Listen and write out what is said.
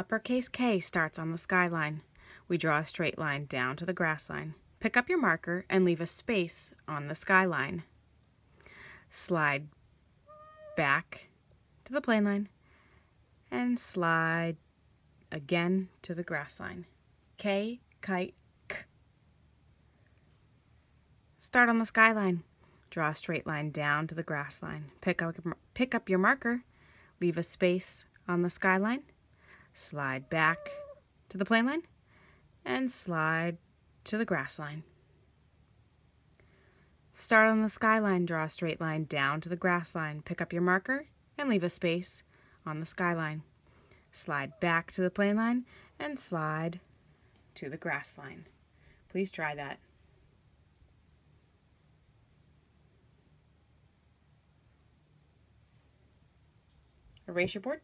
Uppercase K starts on the skyline. We draw a straight line down to the grass line. Pick up your marker and leave a space on the skyline. Slide back to the plane line and slide again to the grass line. K, kite, k. Start on the skyline. Draw a straight line down to the grass line. Pick up, pick up your marker. Leave a space on the skyline. Slide back to the plane line and slide to the grass line. Start on the skyline, draw a straight line down to the grass line. Pick up your marker and leave a space on the skyline. Slide back to the plane line and slide to the grass line. Please try that. Erase your board.